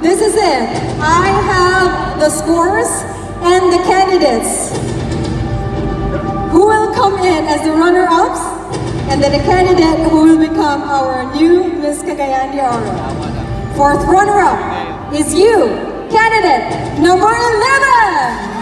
this is it. I have the scores and the candidates who will come in as the runner-ups and then the candidate who will become our new Miss Cagayan de Oro. Fourth runner-up is you, candidate number 11!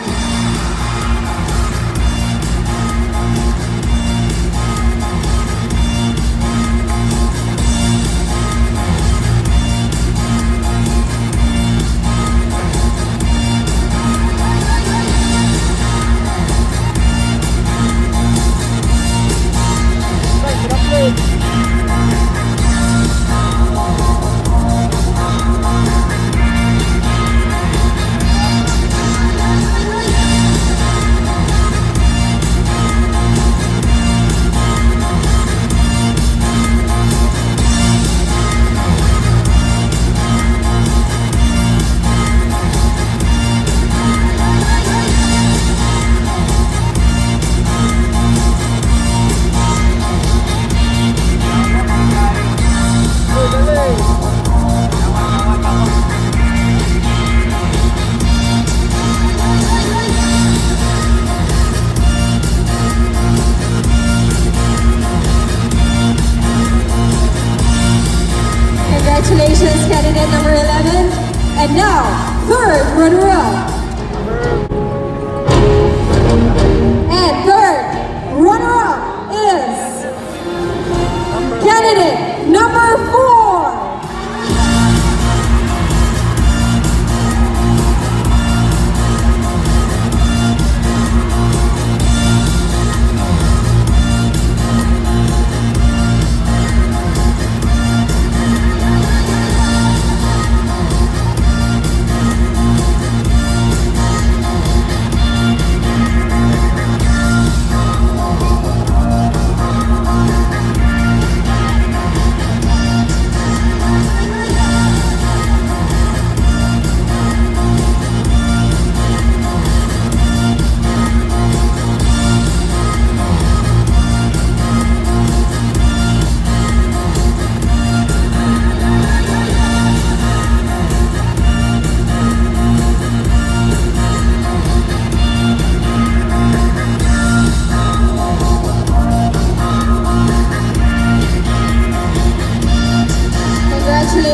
Runner-up. And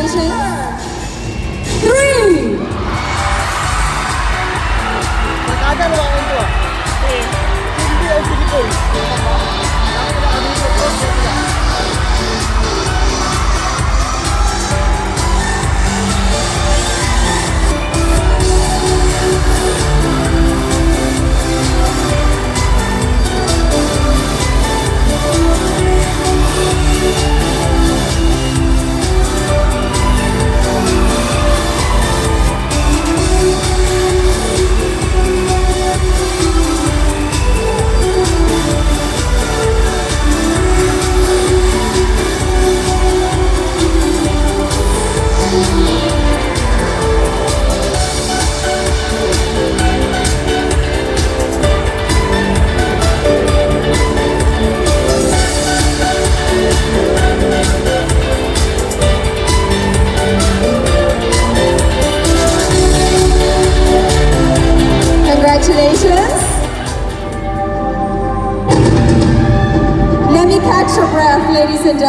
Malaysia. Three. Tak ada lawan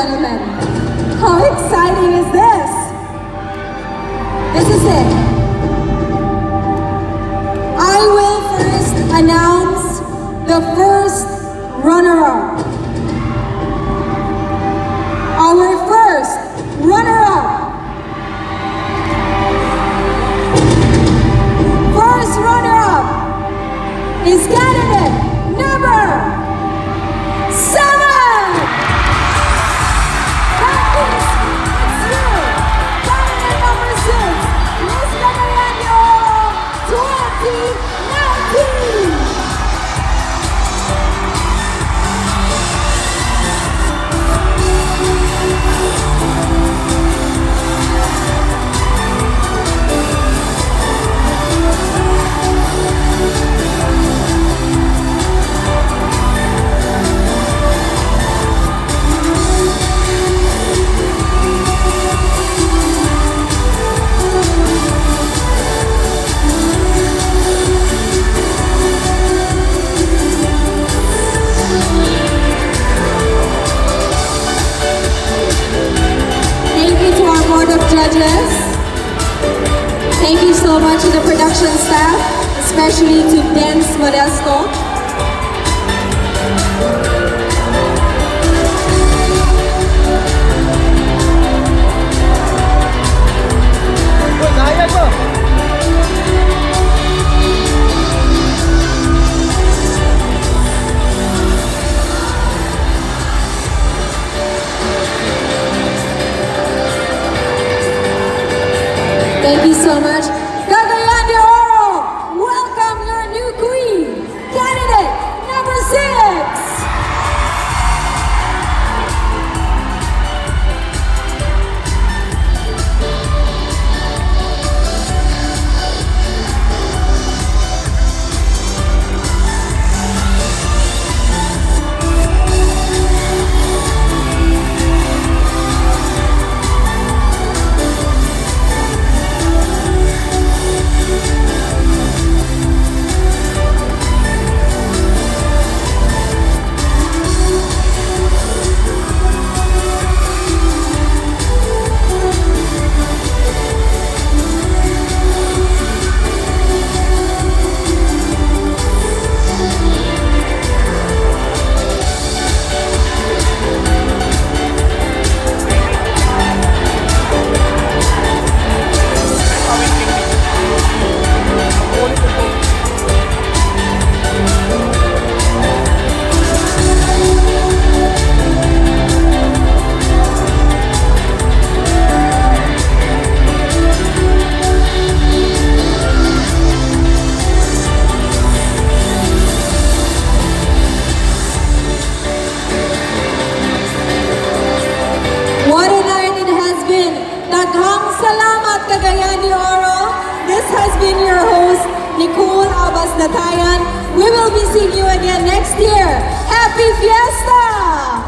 gentlemen. How exciting is this? This is it. I will first announce the first the production staff, especially to Dance Modesto. This has been your host, Nicole Abbas Natayan. We will be seeing you again next year. Happy Fiesta!